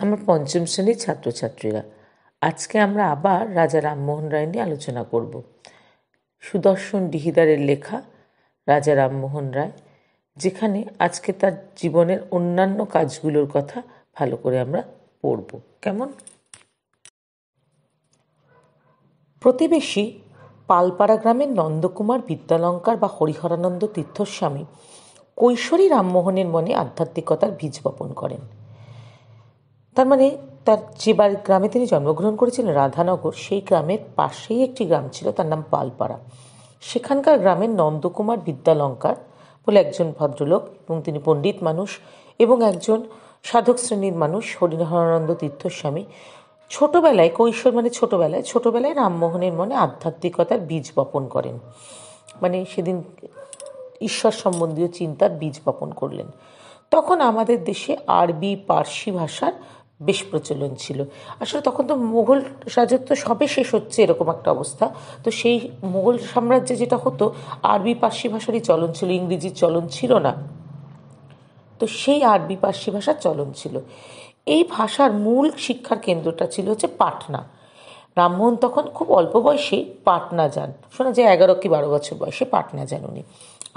আমার পঞ্চম শ্রেণির ছাত্রছাত্রীরা। আজকে আমরা আবার রাজা রামমোহন রায় নিয়ে আলোচনা করব। সুদর্শন ডিহিদারের লেখা রাজা রামমোহন রায়, যেখানে আজকে তার জীবনের অন্যান্য কাজগুলোর কথা ভালো করে আমরা পড়ব। কেমন? প্রতিবেশী পালপাড়া গ্রামের নন্দকুমার বিদ্যালঙ্কার বা হরিহরানন্দ তীর্থস্বামী কৈশোরী রামমোহনের মনে আধ্যাত্মিকতার বীজ বপন করেন। তার মানে তার যে বাড়ি গ্রামে তিনি জন্মগ্রহণ করেছিলেন, রাধানগর, সেই গ্রামের পাশেই একটি গ্রাম ছিল, তার নাম পালপাড়া। সেখানকার গ্রামের নন্দকুমার বিদ্যালঙ্কার বলে একজন ভদ্রলোক এবং তিনি পণ্ডিত মানুষ এবং একজন সাধক শ্রেণির মানুষ, হরিহরানন্দ তীর্থস্বামী। ছোটবেলায়, কৈশোর মানে ছোটবেলায় ছোটবেলায় রামমোহনের মনে আধ্যাত্মিকতার বীজ বপন করেন। মানে সেদিন ঈশ্বর সম্বন্ধীয় চিন্তার বীজ বপন করলেন। তখন আমাদের দেশে আরবি, পার্সি ভাষার বেশ প্রচলন ছিল। আসলে তখন তো মুঘল রাজত্ব সবে শেষ হচ্ছে এরকম একটা অবস্থা। তো সেই মুঘল সাম্রাজ্যে যেটা হতো, আরবি পার্সি ভাষারই চলন ছিল, ইংরেজির চলন ছিল না। তো সেই আরবি পার্সি ভাষার চলন ছিল। এই ভাষার মূল শিক্ষার কেন্দ্রটা ছিল হচ্ছে পাটনা। রামমোহন তখন খুব অল্প বয়সে পাটনা যান। শোনা যায় এগারো কি বারো বছর বয়সে পাটনা যান উনি।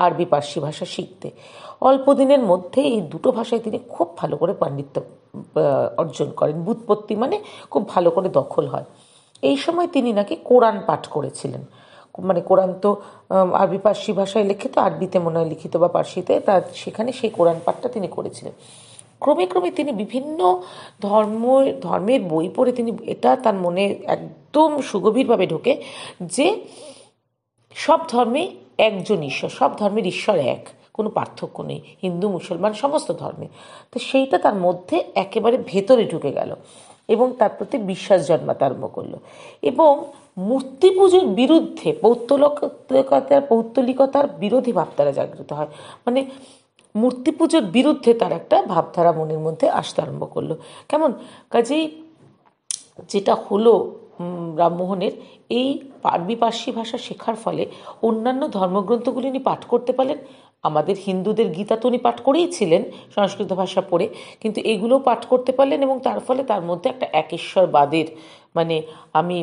আরবি পার্সি ভাষা শিখতে। অল্প দিনের মধ্যে এই দুটো ভাষায় তিনি খুব ভালো করে পাণ্ডিত্য অর্জন করেন। বুৎপত্তি মানে খুব ভালো করে দখল হয়। এই সময় তিনি নাকি কোরআন পাঠ করেছিলেন। মানে কোরআন তো আরবি পার্সি ভাষায় লিখিত, আরবিতে মনে হয় লিখিত বা পার্সিতে, তা সেখানে সেই কোরআন পাঠটা তিনি করেছিলেন। ক্রমে ক্রমে তিনি বিভিন্ন ধর্ম, ধর্মের বই পড়ে তিনি এটা তার মনে একদম সুগভীরভাবে ঢোকে যে সব ধর্মে একজন ঈশ্বর, সব ধর্মের ঈশ্বর এক, কোনো পার্থক্য নেই, হিন্দু, মুসলমান, সমস্ত ধর্মে। তো সেইটা তার মধ্যে একেবারে ভেতরে ঢুকে গেল এবং তার প্রতি বিশ্বাস জন্মাতে আরম্ভ করল। এবং মূর্তি পুজোর বিরুদ্ধে পৌত্তলিকতার পৌত্তলিকতার বিরোধী ভাবধারা জাগ্রত হয়। মানে মূর্তি পুজোর বিরুদ্ধে তার একটা ভাবধারা মনের মধ্যে আসতে আরম্ভ করল। কেমন? কাজেই যেটা হলো রামমোহনের এই আরবি পার্সি ভাষা শেখার ফলে অন্যান্য ধর্মগ্রন্থগুলি উনি পাঠ করতে পারলেন। আমাদের হিন্দুদের গীতা তো উনি পাঠ করেইছিলেন সংস্কৃত ভাষা পড়ে, কিন্তু এগুলো পাঠ করতে পারলেন এবং তার ফলে তার মধ্যে একটা একেশ্বরবাদের মানে আমি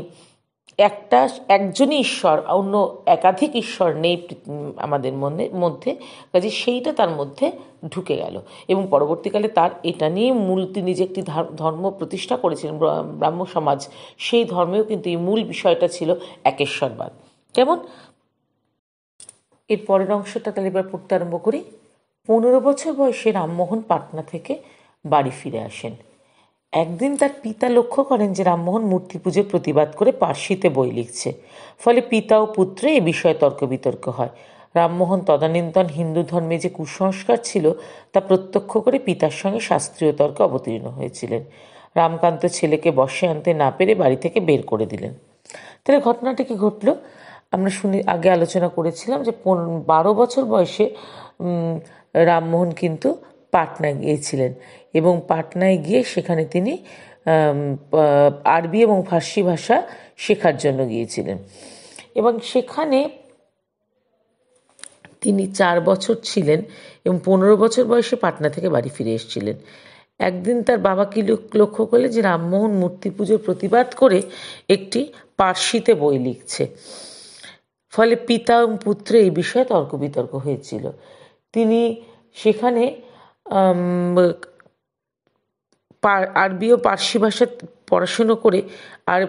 একটা, একজনই ঈশ্বর অন্য একাধিক ঈশ্বর নেই আমাদের মনে, মধ্যে। কাজে সেইটা তার মধ্যে ঢুকে গেল। এবং পরবর্তীকালে তার এটা নিয়ে মূল তিনি যে একটি ধর্ম প্রতিষ্ঠা করেছিলেন ব্রাহ্ম সমাজ, সেই ধর্মেও কিন্তু এই মূল বিষয়টা ছিল একেশ্বরবাদ। কেমন? এর পরের অংশটা তাহলে এবার পড়তে আরম্ভ করি। পনেরো বছর বয়সে রামমোহন পাটনা থেকে বাড়ি ফিরে আসেন। একদিন তার পিতা লক্ষ্য করেন যে রামমোহন মূর্তি পুজোর প্রতিবাদ করে পার্সিতে বই লিখছে। ফলে পিতা ও পুত্রে এ বিষয়ে তর্ক বিতর্ক হয়। রামমোহন তদানীন্তন হিন্দু ধর্মে যে কুসংস্কার ছিল, তা প্রত্যক্ষ করে পিতার সঙ্গে শাস্ত্রীয় তর্কে অবতীর্ণ হয়েছিলেন। রামকান্ত ছেলেকে বসে আনতে না পেরে বাড়ি থেকে বের করে দিলেন। তাহলে ঘটনাটা কি ঘটলো? আমরা শুনে, আগে আলোচনা করেছিলাম যে বারো বছর বয়সে রামমোহন কিন্তু পাটনা গিয়েছিলেন। এবং পাটনায় গিয়ে সেখানে তিনি আরবি এবং ফার্সি ভাষা শেখার জন্য গিয়েছিলেন। এবং সেখানে তিনি চার বছর ছিলেন এবং পনেরো বছর বয়সে পাটনা থেকে বাড়ি ফিরে এসেছিলেন। একদিন তার বাবা কি লক্ষ্য করলেন যে রামমোহন মূর্তি পুজোর প্রতিবাদ করে একটি পার্সিতে বই লিখছে। ফলে পিতা এবং পুত্রে এই বিষয়ে তর্ক বিতর্ক হয়েছিল। তিনি সেখানে আরবি ও পার্সি ভাষা পড়াশুনো করে আর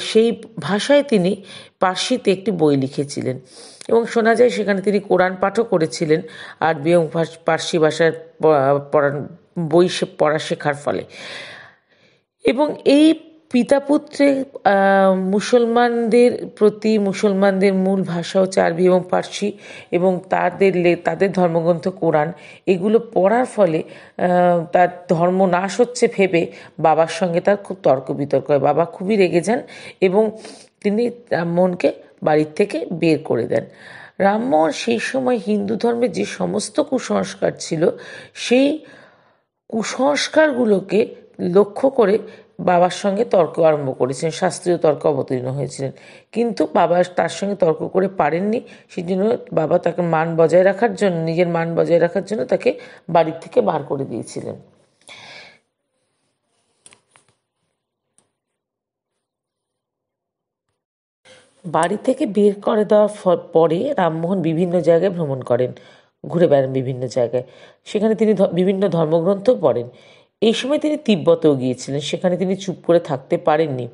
সেই ভাষায় তিনি পার্সিতে একটি বই লিখেছিলেন। এবং শোনা যায় সেখানে তিনি কোরআন পাঠও করেছিলেন আরবি এবং পার্সি ভাষার পড়ান বই পড়া শেখার ফলে। এবং এই পিতা পুত্রে মুসলমানদের প্রতি মুসলমানদের মূল ভাষা হচ্ছে আরবি এবং পার্সি এবং তাদের তাদের ধর্মগ্রন্থ কোরআন। এগুলো পড়ার ফলে তার ধর্ম নাশ হচ্ছে ভেবে বাবার সঙ্গে তার খুব তর্ক বিতর্ক হয়। বাবা খুবই রেগে যান এবং তিনি রামমোহনকে বাড়ির থেকে বের করে দেন। রামমোহন সেই সময় হিন্দু ধর্মের যে সমস্ত কুসংস্কার ছিল, সেই কুসংস্কারগুলোকে লক্ষ্য করে বাবার সঙ্গে তর্ক আরম্ভ করেছিলেন, শাস্ত্রীয় তর্ক অবতীর্ণ হয়েছিলেন। কিন্তু বাবা তার সঙ্গে তর্ক করে পারেননি সেই জন্য বাবা তাকে মান বজায় রাখার জন্য, নিজের মান বজায় রাখার জন্য তাকে বাড়ির থেকে বার করে দিয়েছিলেন। বাড়ি থেকে বের করে দেওয়ার পরে রামমোহন বিভিন্ন জায়গায় ভ্রমণ করেন, ঘুরে বেড়ান বিভিন্ন জায়গায়। সেখানে তিনি বিভিন্ন ধর্মগ্রন্থ পড়েন। এই সময় তিনি তিব্বতেও গিয়েছিলেন, সেখানে তিনি চুপ করে থাকতে পারেননি।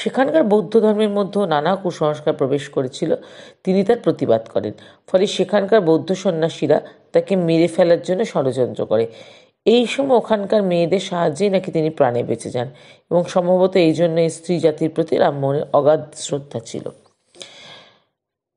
সেখানকার বৌদ্ধ ধর্মের মধ্যেও নানা কুসংস্কার প্রবেশ করেছিল, তিনি তার প্রতিবাদ করেন। ফলে সেখানকার বৌদ্ধ সন্ন্যাসীরা তাকে মেরে ফেলার জন্য ষড়যন্ত্র করে। এই সময় ওখানকার মেয়েদের সাহায্যেই নাকি তিনি প্রাণে বেঁচে যান এবং সম্ভবত এই জন্য স্ত্রী জাতির প্রতি রামমোহনের অগাধ শ্রদ্ধা ছিল।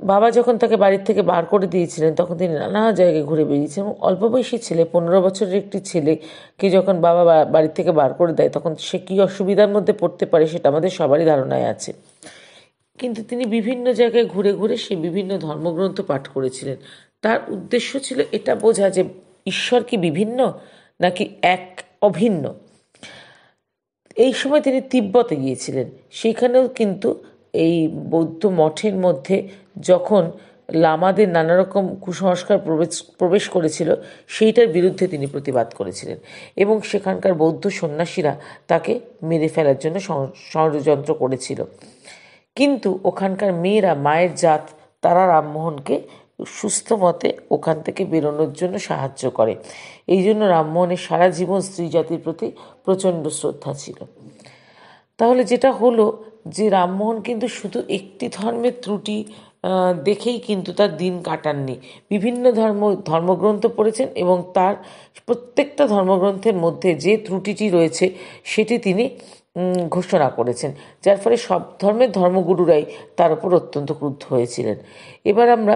বাবা যখন তাকে বাড়ির থেকে বার করে দিয়েছিলেন, তখন তিনি নানা জায়গায় ঘুরে বেরিয়েছেন এবং অল্প বয়সী ছেলে, পনেরো বছরের একটি ছেলেকে যখন বাবা বা- বাড়ির থেকে বার করে দেয়, তখন সে কী অসুবিধার মধ্যে পড়তে পারে সেটা আমাদের সবারই ধারণায় আছে। কিন্তু তিনি বিভিন্ন জায়গায় ঘুরে ঘুরে সে বিভিন্ন ধর্মগ্রন্থ পাঠ করেছিলেন। তার উদ্দেশ্য ছিল এটা বোঝা যে ঈশ্বর কি বিভিন্ন নাকি এক অভিন্ন। এই সময় তিনি তিব্বতে গিয়েছিলেন। সেখানেও কিন্তু এই বৌদ্ধ মঠের মধ্যে যখন লামাদের নানা রকম কুসংস্কার প্রবেশ প্রবেশ করেছিল, সেইটার বিরুদ্ধে তিনি প্রতিবাদ করেছিলেন। এবং সেখানকার বৌদ্ধ সন্ন্যাসীরা তাকে মেরে ফেলার জন্য ষড়যন্ত্র করেছিল। কিন্তু ওখানকার মেয়েরা, মায়ের জাত, তারা রামমোহনকে সুস্থ মতে ওখান থেকে বেরোনোর জন্য সাহায্য করে। এই জন্য রামমোহনের সারা জীবন স্ত্রী জাতির প্রতি প্রচণ্ড শ্রদ্ধা ছিল। তাহলে যেটা হলো যে রামমোহন কিন্তু শুধু একটি ধর্মের ত্রুটি দেখেই কিন্তু তার দিন কাটাননি। বিভিন্ন ধর্ম, ধর্মগ্রন্থ পড়েছেন এবং তার প্রত্যেকটা ধর্মগ্রন্থের মধ্যে যে ত্রুটিটি রয়েছে, সেটি তিনি ঘোষণা করেছেন। যার ফলে সব ধর্মের ধর্মগুরুরাই তার উপর অত্যন্ত ক্রুদ্ধ হয়েছিলেন। এবার আমরা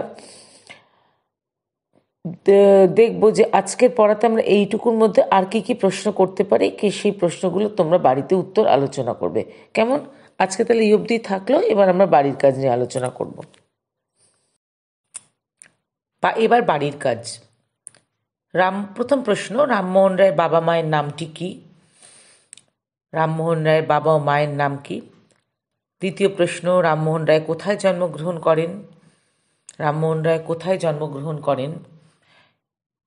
দেখব যে আজকের পড়াতে আমরা এইটুকুর মধ্যে আর কি কি প্রশ্ন করতে পারি, কি সেই প্রশ্নগুলো তোমরা বাড়িতে উত্তর আলোচনা করবে। কেমন? আজকে তাহলে এই অবধি থাকল, এবার আমরা বাড়ির কাজ নিয়ে আলোচনা করব। বা এবার বাড়ির কাজ। রাম, প্রথম প্রশ্ন, রামমোহন রায়ের বাবা মায়ের নামটি কি? রামমোহন রায়ের বাবা ও মায়ের নাম কি? দ্বিতীয় প্রশ্ন, রামমোহন রায় কোথায় জন্মগ্রহণ করেন? রামমোহন রায় কোথায় জন্মগ্রহণ করেন?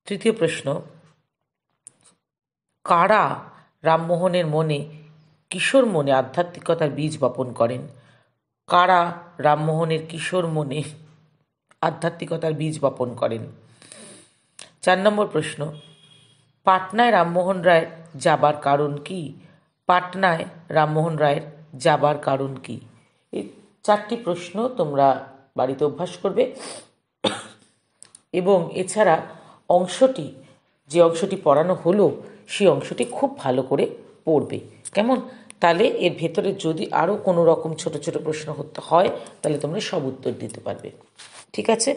তৃতীয় প্রশ্ন, কারা রামমোহনের মনে কিশোর মনে আধ্যাত্মিকতার বীজ বপন করেন। কারা রামমোহনের কিশোর মনে আধ্যাত্মিকতার বীজ বপন করেন? চার নম্বর প্রশ্ন, পাটনায় রামমোহন রায়ের যাবার কারণ কি? পাটনায় রামমোহন রায়ের যাবার কারণ কি? এই চারটি প্রশ্ন তোমরা বাড়িতে অভ্যাস করবে। এবং এছাড়া অংশটি, যে অংশটি পড়ানো হলো, সেই অংশটি খুব ভালো করে পড়বে। কেমন? তাহলে এর ভেতরে যদি আরও কোনো রকম ছোট ছোট প্রশ্ন হয়, তাহলে তোমরা সব উত্তর দিতে পারবে। ঠিক আছে?